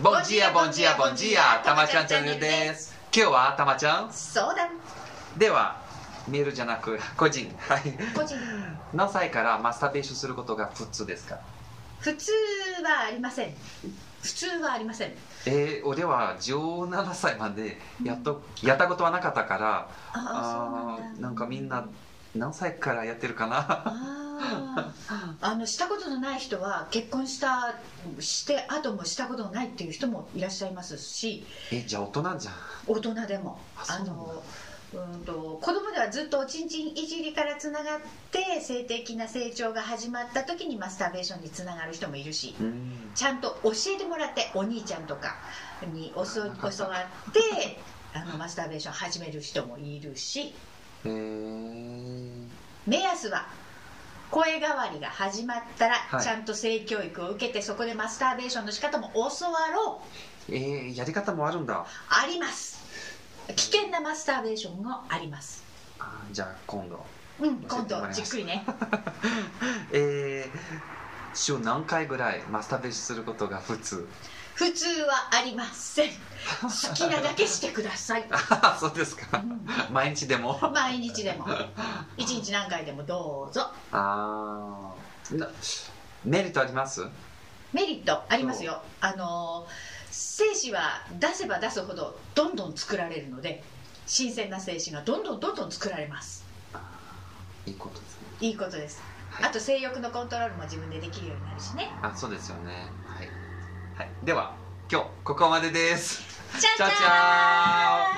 ボンジアボンジアボンジアたまちゃんチャンネルです。今日はたまちゃん？そうだ。ではメールじゃなく個人。はい。個人。何歳からマスターベーションすることが普通ですか？普通はありません。普通はありません。えー、俺は17歳までやっと、やったことはなかったからああそうなんだ。なんかみんな何歳からやってるかな？あのしたことのない人は結婚したして後もしたことのないっていう人もいらっしゃいますし。えじゃあ大人じゃん。大人でも。あのうんと子供ではずっとおちんちんいじりからつながって性的な成長が始まった時にマスターベーションにつながる人もいるし。うん。ちゃんと教えてもらってお兄ちゃんとかに教教わってあのマスターベーション始める人もいるし。えー、目安は声変わりが始まったら、はい。ちゃんと性教育を受けてそこでマスターベーションの仕方も教わろう。えー、やり方もあるんだ。あります。危険なマスターベーションがあります。あじゃあ今度。うん今度じっくりね。えー、週何回ぐらいマスターベーションすることが普通？普通はありません。好きなだけしてください、あ そうですか。うん毎日でも？毎日でも。一日何回でもどうぞ。ああなメリットあります？メリットありますよ。あの精子は出せば出すほどどんどん作られるので新鮮な精子がどんどんどんどん作られます。いいことですね。いいことです、はい。あと性欲のコントロールも自分でできるようになるしね。あそうですよねでは今日ここまでです。チャチャ